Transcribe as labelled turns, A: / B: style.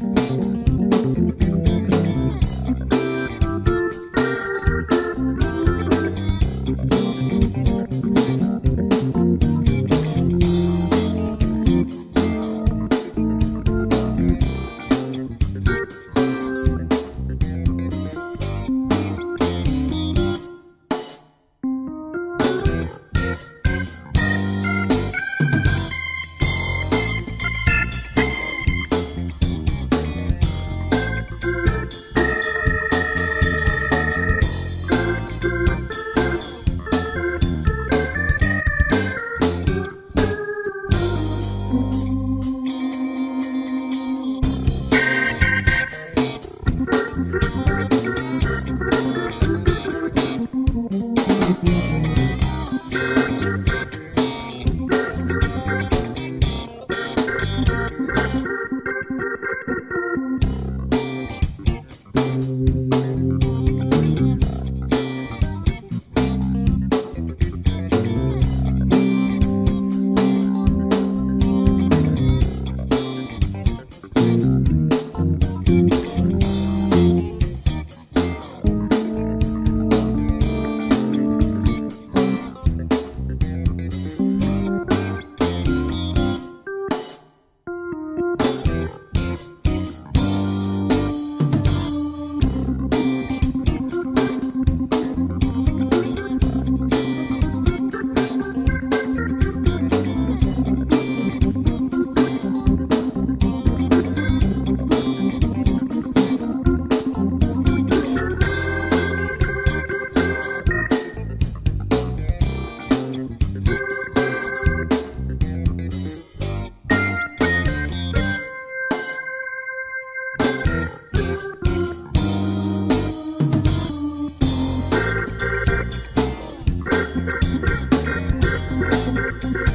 A: Mm-hmm.
B: Música